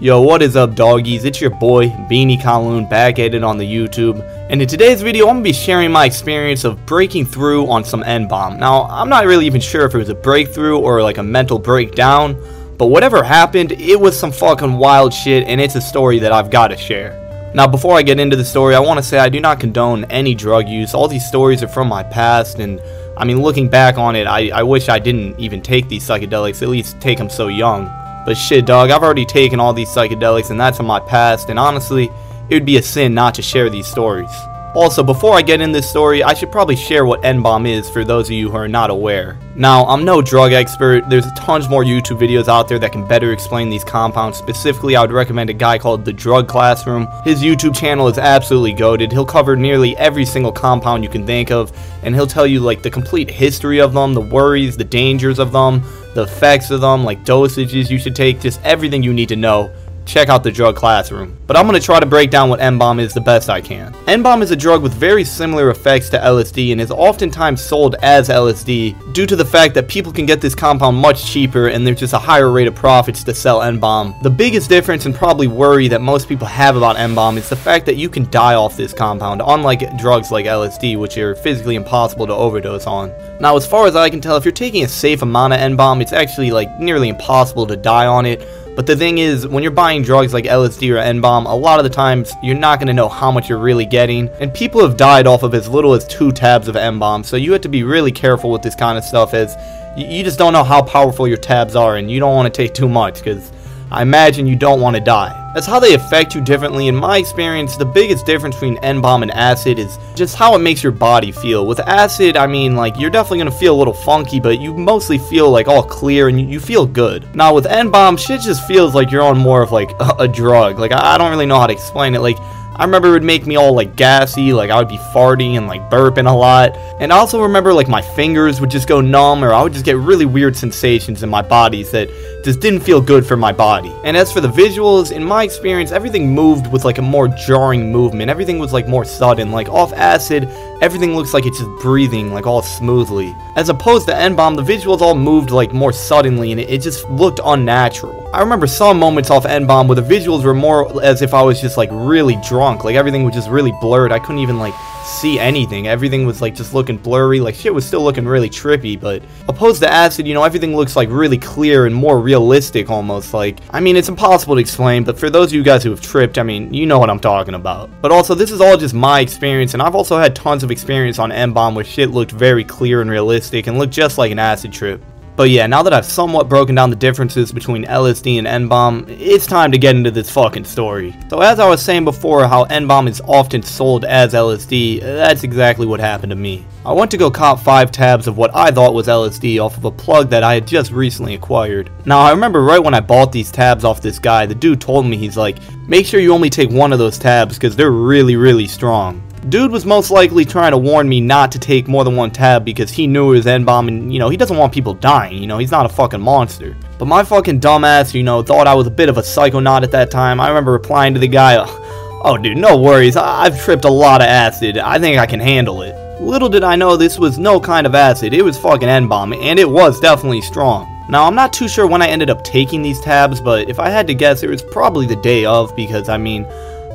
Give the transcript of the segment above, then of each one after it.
Yo, what is up doggies? It's your boy, Beanie Kowloon, back at it on the YouTube. And in today's video, I'm going to be sharing my experience of breaking through on some N-Bomb. Now, I'm not really even sure if it was a breakthrough or like a mental breakdown, but whatever happened, it was some fucking wild shit, and it's a story that I've got to share. Now, before I get into the story, I want to say I do not condone any drug use. All these stories are from my past, and I mean, looking back on it, I, I wish I didn't even take these psychedelics, at least take them so young. But shit, dog, I've already taken all these psychedelics and that's in my past, and honestly, it would be a sin not to share these stories. Also, before I get in this story, I should probably share what N-Bomb is for those of you who are not aware. Now, I'm no drug expert, there's tons more YouTube videos out there that can better explain these compounds. Specifically, I would recommend a guy called The Drug Classroom. His YouTube channel is absolutely goaded. He'll cover nearly every single compound you can think of, and he'll tell you like the complete history of them, the worries, the dangers of them, the effects of them, like dosages you should take, just everything you need to know check out the drug classroom. But I'm going to try to break down what N-Bomb is the best I can. N-Bomb is a drug with very similar effects to LSD and is oftentimes sold as LSD due to the fact that people can get this compound much cheaper and there's just a higher rate of profits to sell N-Bomb. The biggest difference and probably worry that most people have about N-Bomb is the fact that you can die off this compound, unlike drugs like LSD which are physically impossible to overdose on. Now as far as I can tell, if you're taking a safe amount of N-Bomb, it's actually like nearly impossible to die on it, but the thing is, when you're buying drugs like LSD or N-Bomb, a lot of the times you're not going to know how much you're really getting. And people have died off of as little as two tabs of N-Bomb, so you have to be really careful with this kind of stuff as you just don't know how powerful your tabs are and you don't want to take too much because I imagine you don't want to die. That's how they affect you differently. In my experience, the biggest difference between N-Bomb and acid is just how it makes your body feel. With acid, I mean, like, you're definitely to feel a little funky, but you mostly feel, like, all clear and you, feel good. Now, with N-Bomb, shit just feels like you're on more of, like, a, a drug. Like, I, I don't really know how to explain it. Like, I remember it would make me all like gassy, like I would be farting and like burping a lot. And I also remember like my fingers would just go numb or I would just get really weird sensations in my bodies that just didn't feel good for my body. And as for the visuals, in my experience, everything moved with like a more jarring movement. Everything was like more sudden. Like off acid, everything looks like it's just breathing like all smoothly. As opposed to N-Bomb, the visuals all moved like more suddenly and it, it just looked unnatural. I remember some moments off N-Bomb where the visuals were more as if I was just like really drunk. Like everything was just really blurred. I couldn't even like see anything. Everything was like just looking blurry. Like shit was still looking really trippy, but opposed to acid, you know, everything looks like really clear and more realistic almost. Like, I mean, it's impossible to explain, but for those of you guys who have tripped, I mean, you know what I'm talking about. But also, this is all just my experience, and I've also had tons of experience on N-Bomb where shit looked very clear and realistic and looked just like an acid trip. But yeah, now that I've somewhat broken down the differences between LSD and N-Bomb, it's time to get into this fucking story. So as I was saying before how N-Bomb is often sold as LSD, that's exactly what happened to me. I went to go cop 5 tabs of what I thought was LSD off of a plug that I had just recently acquired. Now I remember right when I bought these tabs off this guy, the dude told me he's like, make sure you only take one of those tabs because they're really really strong. Dude was most likely trying to warn me not to take more than one tab because he knew it was N-Bomb and, you know, he doesn't want people dying, you know, he's not a fucking monster. But my fucking dumbass, you know, thought I was a bit of a psychonaut at that time. I remember replying to the guy, oh dude, no worries, I've tripped a lot of acid, I think I can handle it. Little did I know this was no kind of acid, it was fucking N-Bomb, and it was definitely strong. Now, I'm not too sure when I ended up taking these tabs, but if I had to guess, it was probably the day of, because, I mean,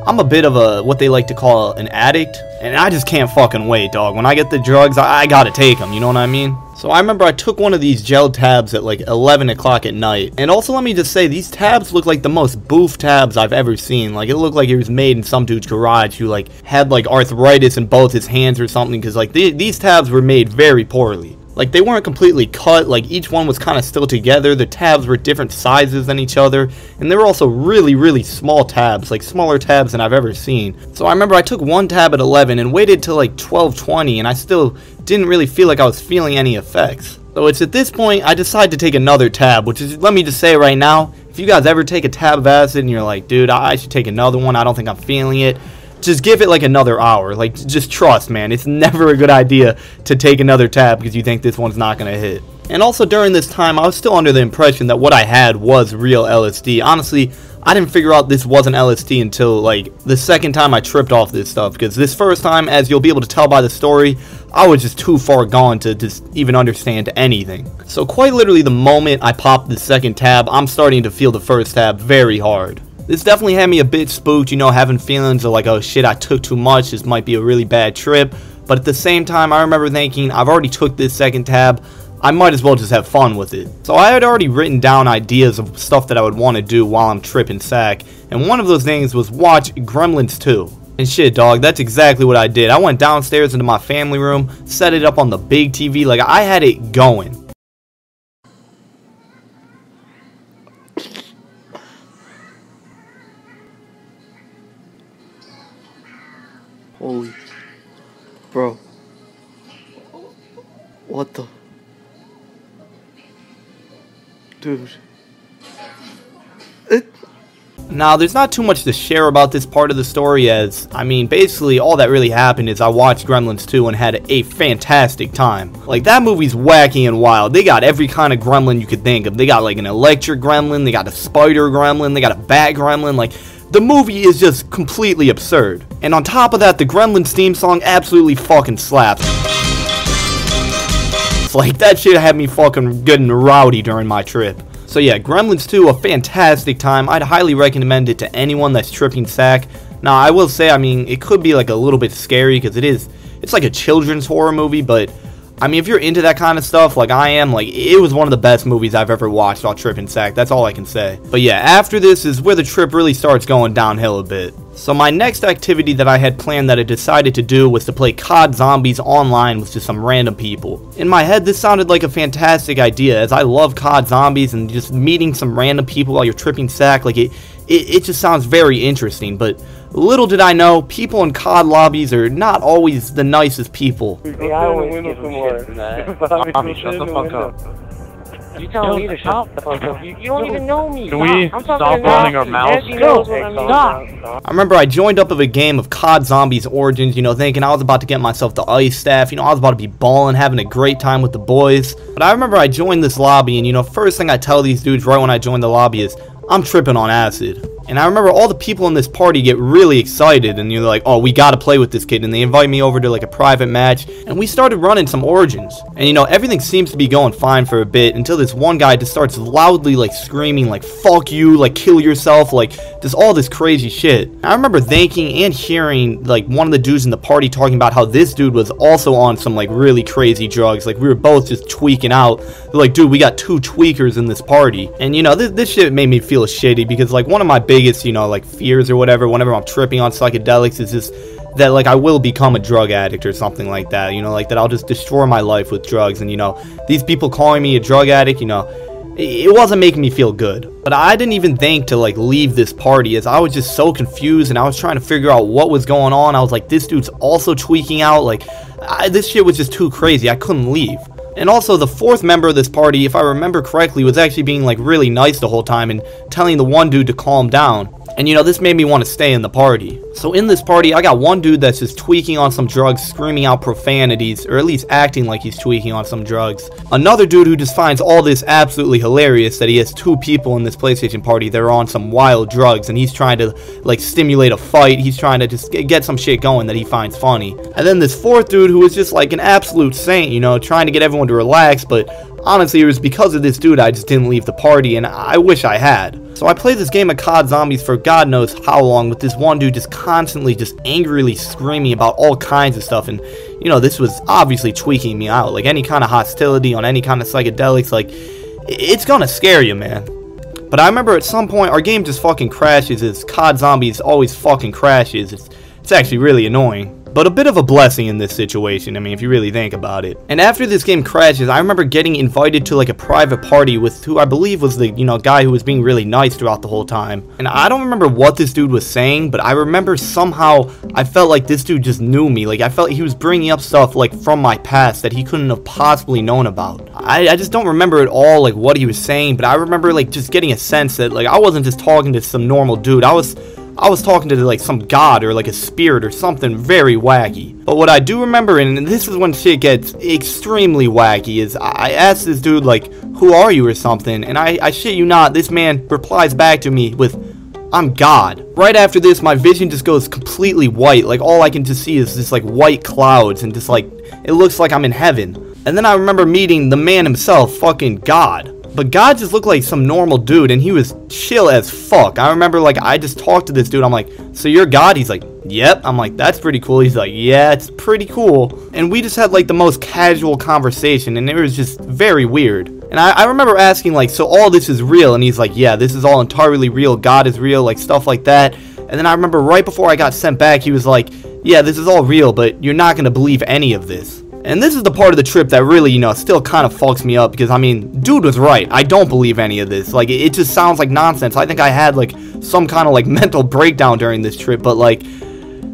I'm a bit of a what they like to call an addict, and I just can't fucking wait, dog. When I get the drugs, I, I gotta take them, you know what I mean? So I remember I took one of these gel tabs at like 11 o'clock at night. And also let me just say, these tabs look like the most boof tabs I've ever seen. Like it looked like it was made in some dude's garage who like had like arthritis in both his hands or something. Because like th these tabs were made very poorly. Like they weren't completely cut, like each one was kind of still together. The tabs were different sizes than each other, and they were also really, really small tabs, like smaller tabs than I've ever seen. So I remember I took one tab at 11 and waited till like 12:20, and I still didn't really feel like I was feeling any effects. So it's at this point I decide to take another tab, which is let me just say right now, if you guys ever take a tab of acid and you're like, dude, I should take another one, I don't think I'm feeling it just give it like another hour. Like, just trust, man. It's never a good idea to take another tab because you think this one's not going to hit. And also during this time, I was still under the impression that what I had was real LSD. Honestly, I didn't figure out this wasn't LSD until like the second time I tripped off this stuff because this first time, as you'll be able to tell by the story, I was just too far gone to just even understand anything. So quite literally the moment I popped the second tab, I'm starting to feel the first tab very hard. This definitely had me a bit spooked, you know, having feelings of like, oh shit, I took too much, this might be a really bad trip. But at the same time, I remember thinking, I've already took this second tab, I might as well just have fun with it. So I had already written down ideas of stuff that I would want to do while I'm tripping sack, and one of those things was watch Gremlins 2. And shit, dog, that's exactly what I did. I went downstairs into my family room, set it up on the big TV, like I had it going. Holy. Bro. What the? Dude. Now, there's not too much to share about this part of the story as, I mean, basically all that really happened is I watched Gremlins 2 and had a fantastic time. Like, that movie's wacky and wild. They got every kind of gremlin you could think of. They got, like, an electric gremlin, they got a spider gremlin, they got a bat gremlin, like, the movie is just completely absurd. And on top of that, the Gremlins theme song absolutely fucking slaps. Like, that shit had me fucking getting rowdy during my trip. So yeah, Gremlins 2, a fantastic time. I'd highly recommend it to anyone that's tripping sack. Now, I will say, I mean, it could be like a little bit scary because it is, it's like a children's horror movie, but I mean, if you're into that kind of stuff like I am, like, it was one of the best movies I've ever watched while tripping sack. That's all I can say. But yeah, after this is where the trip really starts going downhill a bit. So my next activity that I had planned that I decided to do was to play COD Zombies online with just some random people. In my head, this sounded like a fantastic idea, as I love COD Zombies and just meeting some random people while you're tripping sack, like, it, it, it just sounds very interesting, but little did I know, people in COD lobbies are not always the nicest people. Hey, I always give a shit from that. Bobby, shut the fuck up. You tell me to shut the fuck up. You, you don't even know me. Can we I'm stop talking to running our mouths? Nancy knows what I. Stop. I remember I joined up of a game of COD Zombies Origins, you know, thinking I was about to get myself the ice staff, you know, I was about to be balling, having a great time with the boys. But I remember I joined this lobby, and you know, first thing I tell these dudes right when I joined the lobby is, I'm tripping on acid. And I remember all the people in this party get really excited and you're like, oh, we gotta play with this kid. And they invite me over to like a private match. And we started running some Origins. And you know, everything seems to be going fine for a bit until this one guy just starts loudly like screaming like, fuck you, like kill yourself, like just all this crazy shit. I remember thinking and hearing like one of the dudes in the party talking about how this dude was also on some like really crazy drugs. Like we were both just tweaking out. They're like, dude, we got two tweakers in this party. And you know, this, this shit made me feel shitty because like one of my biggest, you know, like fears or whatever whenever I'm tripping on psychedelics is just that like I will become a drug addict or something like that, you know, like that I'll just destroy my life with drugs and you know, these people calling me a drug addict, you know, it wasn't making me feel good. But I didn't even think to like leave this party as I was just so confused and I was trying to figure out what was going on. I was like, this dude's also tweaking out. Like, I, this shit was just too crazy. I couldn't leave. And also, the fourth member of this party, if I remember correctly, was actually being like really nice the whole time and telling the one dude to calm down. And you know, this made me want to stay in the party. So in this party, I got one dude that's just tweaking on some drugs, screaming out profanities, or at least acting like he's tweaking on some drugs. Another dude who just finds all this absolutely hilarious that he has two people in this PlayStation party that are on some wild drugs, and he's trying to like stimulate a fight. He's trying to just get some shit going that he finds funny. And then this fourth dude who is just like an absolute saint, you know, trying to get everyone to relax, but honestly, it was because of this dude I just didn't leave the party, and I wish I had. So I played this game of COD Zombies for God knows how long with this one dude just constantly just angrily screaming about all kinds of stuff and you know this was obviously tweaking me out like any kind of hostility on any kind of psychedelics like it's gonna scare you man. But I remember at some point our game just fucking crashes as COD Zombies always fucking crashes. It's, it's actually really annoying but a bit of a blessing in this situation, I mean, if you really think about it. And after this game crashes, I remember getting invited to like a private party with who I believe was the, you know, guy who was being really nice throughout the whole time. And I don't remember what this dude was saying, but I remember somehow I felt like this dude just knew me. Like, I felt he was bringing up stuff like from my past that he couldn't have possibly known about. I, I just don't remember at all like what he was saying, but I remember like just getting a sense that like I wasn't just talking to some normal dude. I was I was talking to like some god or like a spirit or something very wacky. But what I do remember, and this is when shit gets extremely wacky, is I asked this dude like, who are you or something, and I, I shit you not, this man replies back to me with, I'm God. Right after this, my vision just goes completely white. Like, all I can just see is this, like, white clouds and just, like, it looks like I'm in heaven. And then I remember meeting the man himself, fucking God. But God just looked like some normal dude, and he was chill as fuck. I remember, like, I just talked to this dude. I'm like, so you're God? He's like, yep. I'm like, that's pretty cool. He's like, yeah, it's pretty cool. And we just had, like, the most casual conversation, and it was just very weird. And I, I remember asking, like, so all this is real? And he's like, yeah, this is all entirely real. God is real, like, stuff like that. And then I remember right before I got sent back, he was like, yeah, this is all real, but you're not going to believe any of this. And this is the part of the trip that really, you know, still kind of fucks me up because, I mean, dude was right. I don't believe any of this. Like, it, just sounds like nonsense. I think I had, like, some kind of, like, mental breakdown during this trip, but, like,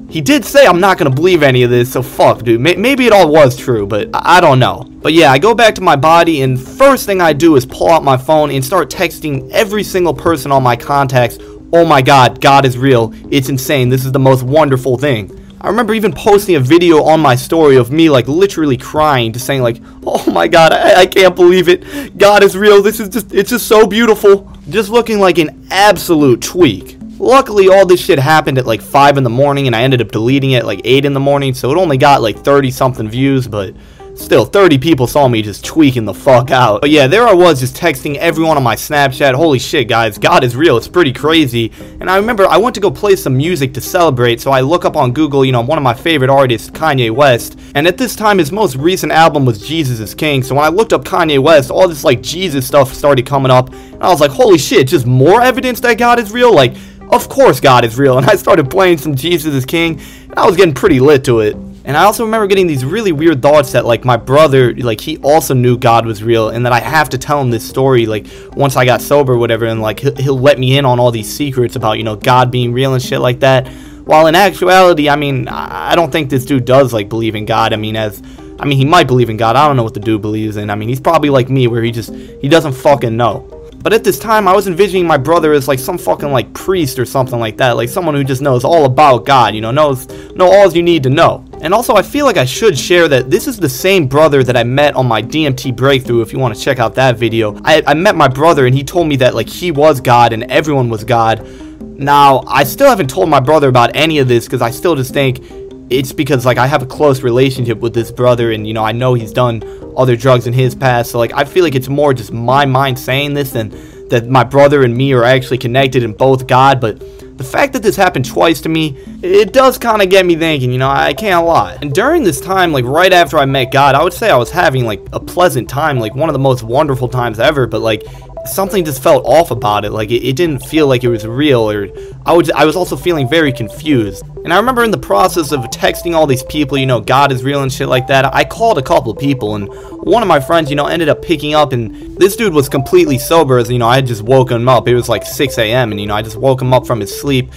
he did say I'm not to believe any of this, so fuck, dude. Maybe it all was true, but I, I don't know. But yeah, I go back to my body, and first thing I do is pull out my phone and start texting every single person on my contacts. Oh my god, God is real. It's insane. This is the most wonderful thing. I remember even posting a video on my story of me like literally crying, just saying like, oh my god, I, I, can't believe it. God is real. This is just, it's just so beautiful. Just looking like an absolute tweak. Luckily, all this shit happened at like 5 in the morning and I ended up deleting it like 8 in the morning, so it only got like 30 something views, but Still, 30 people saw me just tweaking the fuck out. But yeah, there I was just texting everyone on my Snapchat. Holy shit, guys, God is real. It's pretty crazy. And I remember I went to go play some music to celebrate, so I look up on Google, you know, one of my favorite artists, Kanye West. And at this time, his most recent album was Jesus is King. So when I looked up Kanye West, all this like Jesus stuff started coming up. And I was like, holy shit, just more evidence that God is real? Like, of course God is real. And I started playing some Jesus is King. And I was getting pretty lit to it. And I also remember getting these really weird thoughts that like my brother, like he also knew God was real and that I have to tell him this story like once I got sober whatever and like he'll, he'll let me in on all these secrets about, you know, God being real and shit like that. While in actuality, I mean, I don't think this dude does like believe in God. I mean, as I mean, he might believe in God. I don't know what the dude believes in. I mean, he's probably like me where he just he doesn't fucking know. But at this time, I was envisioning my brother as like some fucking like priest or something like that, like someone who just knows all about God, you know, knows know all you need to know. And also, I feel like I should share that this is the same brother that I met on my DMT breakthrough. If you want to check out that video, I, I met my brother and he told me that like he was God and everyone was God. Now, I still haven't told my brother about any of this because I still just think it's because like I have a close relationship with this brother and you know I know he's done other drugs in his past so like I feel like it's more just my mind saying this than that my brother and me are actually connected in both God but the fact that this happened twice to me it does kind of get me thinking you know I can't lie. And during this time like right after I met God I would say I was having like a pleasant time like one of the most wonderful times ever but like something just felt off about it. Like it, it, didn't feel like it was real, or I was I was also feeling very confused. And I remember in the process of texting all these people, you know, God is real and shit like that. I called a couple people, and one of my friends, you know, ended up picking up, and this dude was completely sober. As you know, I had just woken him up. It was like 6 a.m. and you know, I just woke him up from his sleep,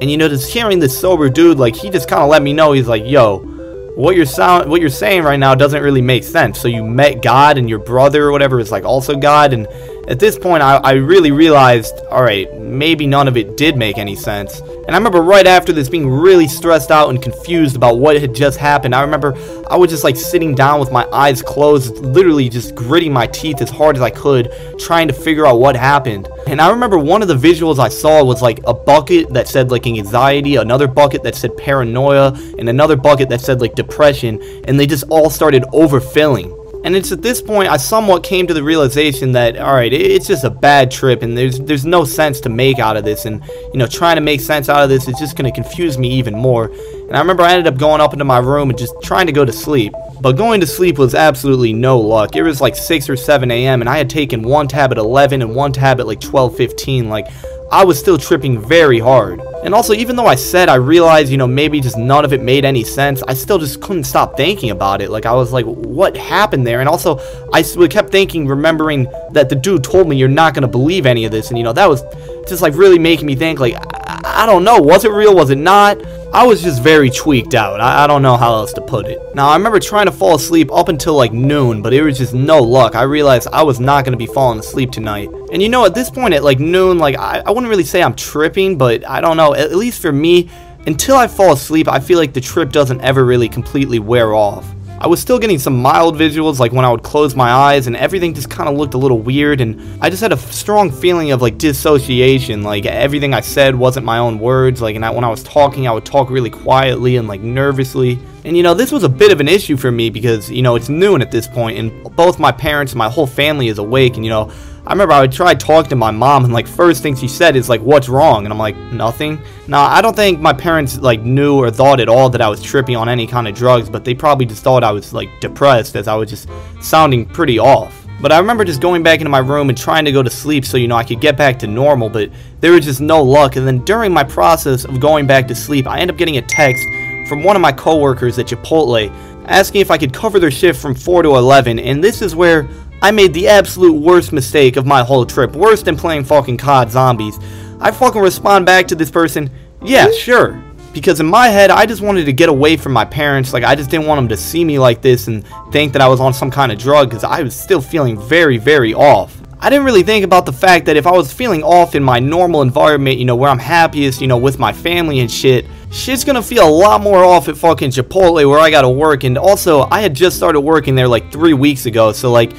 and you know, just hearing this sober dude, like he just kind of let me know. He's like, "Yo." what you're sound what you're saying right now doesn't really make sense. So you met God and your brother or whatever is like also God and at this point, I, I really realized, alright, maybe none of it did make any sense. And I remember right after this being really stressed out and confused about what had just happened. I remember I was just like sitting down with my eyes closed, literally just gritting my teeth as hard as I could, trying to figure out what happened. And I remember one of the visuals I saw was like a bucket that said like anxiety, another bucket that said paranoia, and another bucket that said like depression, and they just all started overfilling. And it's at this point I somewhat came to the realization that all right, it's just a bad trip, and there's there's no sense to make out of this, and you know trying to make sense out of this is just going to confuse me even more. And I remember I ended up going up into my room and just trying to go to sleep. But going to sleep was absolutely no luck. It was like 6 or 7 a.m. and I had taken one tab at 11 and one tab at like 12:15. Like I was still tripping very hard. And also, even though I said I realized, you know, maybe just none of it made any sense, I still just couldn't stop thinking about it. Like, I was like, what happened there? And also, I kept thinking, remembering that the dude told me you're not going to believe any of this. And, you know, that was just like really making me think, like, I, I don't know, was it real, was it not? I was just very tweaked out. I, I, don't know how else to put it. Now, I remember trying to fall asleep up until like noon, but it was just no luck. I realized I was not going to be falling asleep tonight. And you know, at this point at like noon, like I, I wouldn't really say I'm tripping, but I don't know. At least for me, until I fall asleep, I feel like the trip doesn't ever really completely wear off. I was still getting some mild visuals like when I would close my eyes and everything just kind of looked a little weird and I just had a strong feeling of like dissociation like everything I said wasn't my own words like and I, when I was talking I would talk really quietly and like nervously. And you know this was a bit of an issue for me because you know it's noon at this point and both my parents and my whole family is awake and you know I remember I would try talking to my mom and like first thing she said is like what's wrong and I'm like nothing. Now I don't think my parents like knew or thought at all that I was tripping on any kind of drugs but they probably just thought I was like depressed as I was just sounding pretty off. But I remember just going back into my room and trying to go to sleep so you know I could get back to normal but there was just no luck and then during my process of going back to sleep I end up getting a text from one of my coworkers at Chipotle asking if I could cover their shift from 4 to 11 and this is where I made the absolute worst mistake of my whole trip, worse than playing fucking COD Zombies. I fucking respond back to this person, yeah, sure. Because in my head, I just wanted to get away from my parents, like I just didn't want them to see me like this and think that I was on some kind of drug because I was still feeling very, very off. I didn't really think about the fact that if I was feeling off in my normal environment, you know, where I'm happiest, you know, with my family and shit, shit's gonna feel a lot more off at fucking Chipotle where I gotta work. And also, I had just started working there like three weeks ago, so like,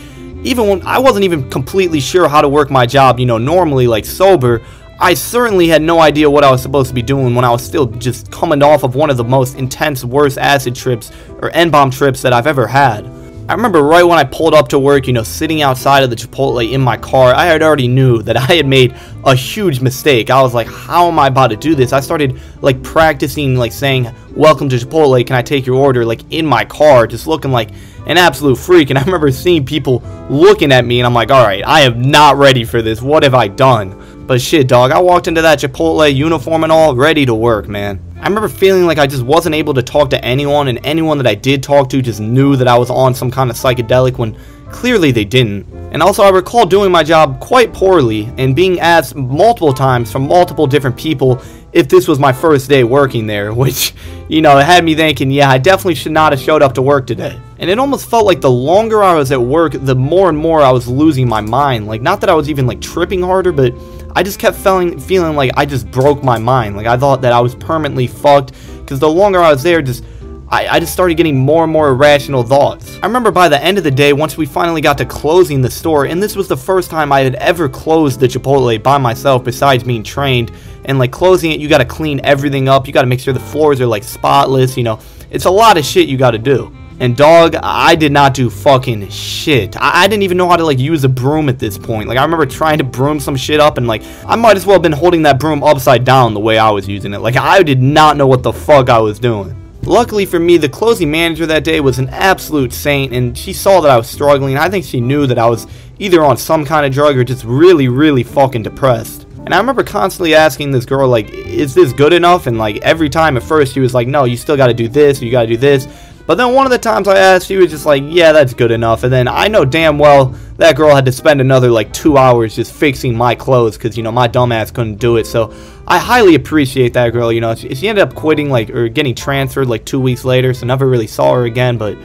even when I wasn't even completely sure how to work my job, you know, normally like sober, I certainly had no idea what I was supposed to be doing when I was still just coming off of one of the most intense, worst acid trips or N-bomb trips that I've ever had. I remember right when I pulled up to work, you know, sitting outside of the Chipotle in my car, I had already knew that I had made a huge mistake. I was like, how am I about to do this? I started like practicing like saying, welcome to Chipotle, can I take your order? Like in my car, just looking like an absolute freak. And I remember seeing people looking at me and I'm like, alright, I am not ready for this. What have I done? But shit, dog, I walked into that Chipotle uniform and all, ready to work, man. I remember feeling like I just wasn't able to talk to anyone, and anyone that I did talk to just knew that I was on some kind of psychedelic when clearly they didn't. And also, I recall doing my job quite poorly and being asked multiple times from multiple different people if this was my first day working there, which, you know, it had me thinking, yeah, I definitely should not have showed up to work today. And it almost felt like the longer I was at work, the more and more I was losing my mind. Like, not that I was even, like, tripping harder, but I just kept feeling feeling like I just broke my mind. Like I thought that I was permanently fucked because the longer I was there, just I, I just started getting more and more irrational thoughts. I remember by the end of the day, once we finally got to closing the store, and this was the first time I had ever closed the Chipotle by myself besides being trained, and like closing it, you gotta clean everything up, you gotta make sure the floors are like spotless, you know, it's a lot of shit you gotta do. And dog, I did not do fucking shit. I, I, didn't even know how to like use a broom at this point. Like I remember trying to broom some shit up and like I might as well have been holding that broom upside down the way I was using it. Like I did not know what the fuck I was doing. Luckily for me, the closing manager that day was an absolute saint and she saw that I was struggling. I think she knew that I was either on some kind of drug or just really, really fucking depressed. And I remember constantly asking this girl, like, is this good enough? And like every time at first she was like, no, you still gotta do this, you gotta do this. But then one of the times I asked, she was just like, yeah, that's good enough. And then I know damn well that girl had to spend another like two hours just fixing my clothes because, you know, my dumbass couldn't do it. So I highly appreciate that girl. You know, she, she ended up quitting like or getting transferred like two weeks later. So never really saw her again. But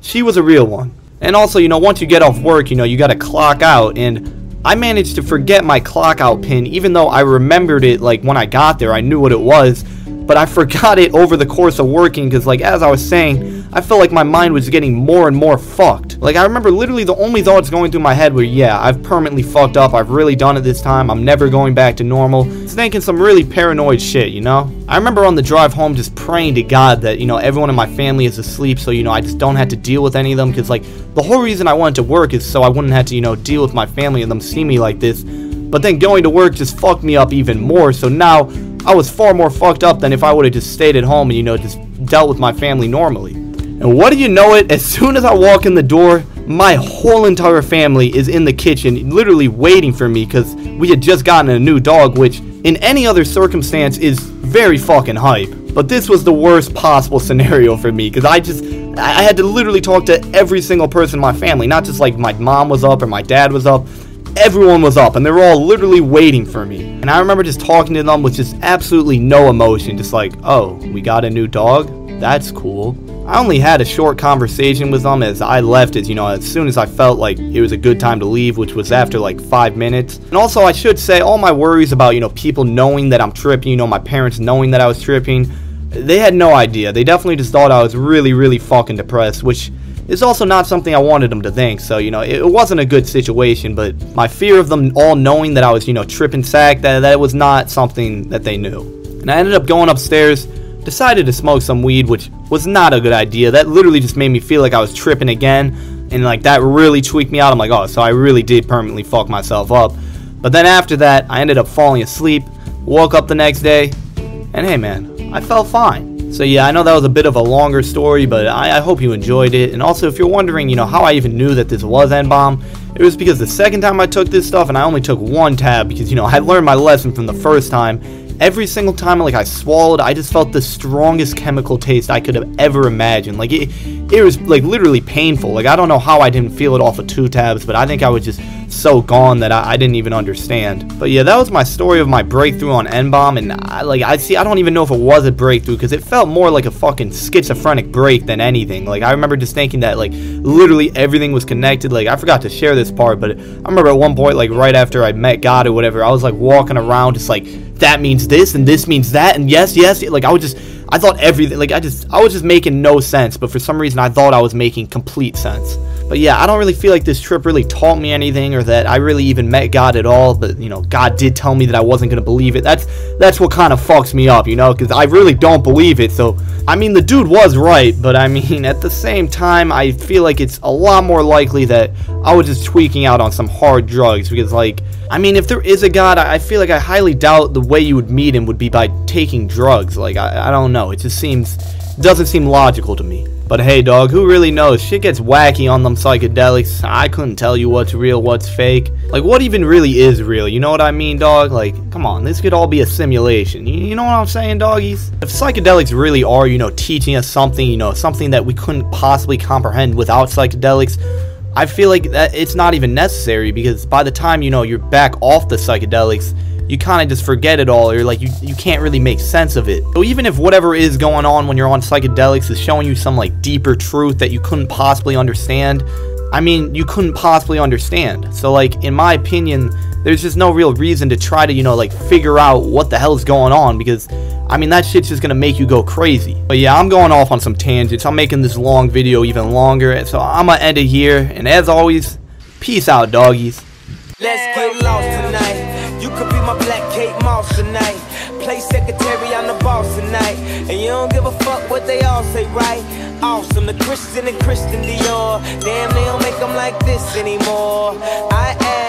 she was a real one. And also, you know, once you get off work, you know, you got to clock out. And I managed to forget my clock out pin even though I remembered it like when I got there. I knew what it was but I forgot it over the course of working because like as I was saying I felt like my mind was getting more and more fucked. Like I remember literally the only thoughts going through my head were yeah I've permanently fucked up. I've really done it this time. I'm never going back to normal. It's thinking some really paranoid shit you know? I remember on the drive home just praying to God that you know everyone in my family is asleep so you know I just don't have to deal with any of them. Because like the whole reason I wanted to work is so I wouldn't have to you know deal with my family and them see me like this. But then going to work just fucked me up even more. So now I was far more fucked up than if I would have just stayed at home and, you know, just dealt with my family normally. And what do you know it, as soon as I walk in the door, my whole entire family is in the kitchen, literally waiting for me because we had just gotten a new dog, which in any other circumstance is very fucking hype. But this was the worst possible scenario for me because I just, I had to literally talk to every single person in my family, not just like my mom was up or my dad was up everyone was up and they were all literally waiting for me. And I remember just talking to them with just absolutely no emotion, just like, oh, we got a new dog? That's cool. I only had a short conversation with them as I left as, you know, as soon as I felt like it was a good time to leave, which was after like five minutes. And also, I should say, all my worries about, you know, people knowing that I'm tripping, you know, my parents knowing that I was tripping, they had no idea. They definitely just thought I was really, really fucking depressed, which is also not something I wanted them to think. So, you know, it, wasn't a good situation, but my fear of them all knowing that I was, you know, tripping sack, that, that was not something that they knew. And I ended up going upstairs, decided to smoke some weed, which was not a good idea. That literally just made me feel like I was tripping again, and like that really tweaked me out. I'm like, oh, so I really did permanently fuck myself up. But then after that, I ended up falling asleep, woke up the next day, and hey man, I felt fine. So yeah, I know that was a bit of a longer story, but I, I hope you enjoyed it. And also, if you're wondering, you know, how I even knew that this was N-Bomb, it was because the second time I took this stuff, and I only took one tab because, you know, I learned my lesson from the first time, every single time like I swallowed, I just felt the strongest chemical taste I could have ever imagined. Like it, it was like literally painful. Like I don't know how I didn't feel it off of two tabs, but I think I was just so gone that I, I didn't even understand. But yeah, that was my story of my breakthrough on N-bomb, and I, like I see, I don't even know if it was a breakthrough because it felt more like a fucking schizophrenic break than anything. Like I remember just thinking that like literally everything was connected. Like I forgot to share this part, but I remember at one point, like right after I met God or whatever, I was like walking around just like that means this and this means that and yes, yes, like I was just I thought everything like I just I was just making no sense, but for some reason I thought I was making complete sense. But yeah, I don't really feel like this trip really taught me anything or that I really even met God at all, but you know, God did tell me that I wasn't going to believe it. That's that's what kind of fucks me up, you know, cuz I really don't believe it. So, I mean, the dude was right, but I mean, at the same time, I feel like it's a lot more likely that I was just tweaking out on some hard drugs because like I mean, if there is a God, I feel like I highly doubt the way you would meet him would be by taking drugs. Like, I, I don't know. It just seems, doesn't seem logical to me. But hey, dog, who really knows? Shit gets wacky on them psychedelics. I couldn't tell you what's real, what's fake. Like, what even really is real? You know what I mean, dog? Like, come on, this could all be a simulation. You, you know what I'm saying, doggies? If psychedelics really are, you know, teaching us something, you know, something that we couldn't possibly comprehend without psychedelics, I feel like that it's not even necessary because by the time you know you're back off the psychedelics, you kind of just forget it all or like you, you can't really make sense of it. So even if whatever is going on when you're on psychedelics is showing you some like deeper truth that you couldn't possibly understand, I mean, you couldn't possibly understand. So like in my opinion, there's just no real reason to try to, you know, like figure out what the hell's going on because I mean, that shit's just gonna make you go crazy. But yeah, I'm going off on some tangents. I'm making this long video even longer, so I'm gonna end it here. And as always, peace out, doggies. Let's get lost tonight. You could be my black Kate Moss tonight. Play secretary, I'm the boss tonight. And you don't give a fuck what they all say, right? Awesome, the Christian and Christian Dior. Damn, they don't make them like this anymore. I am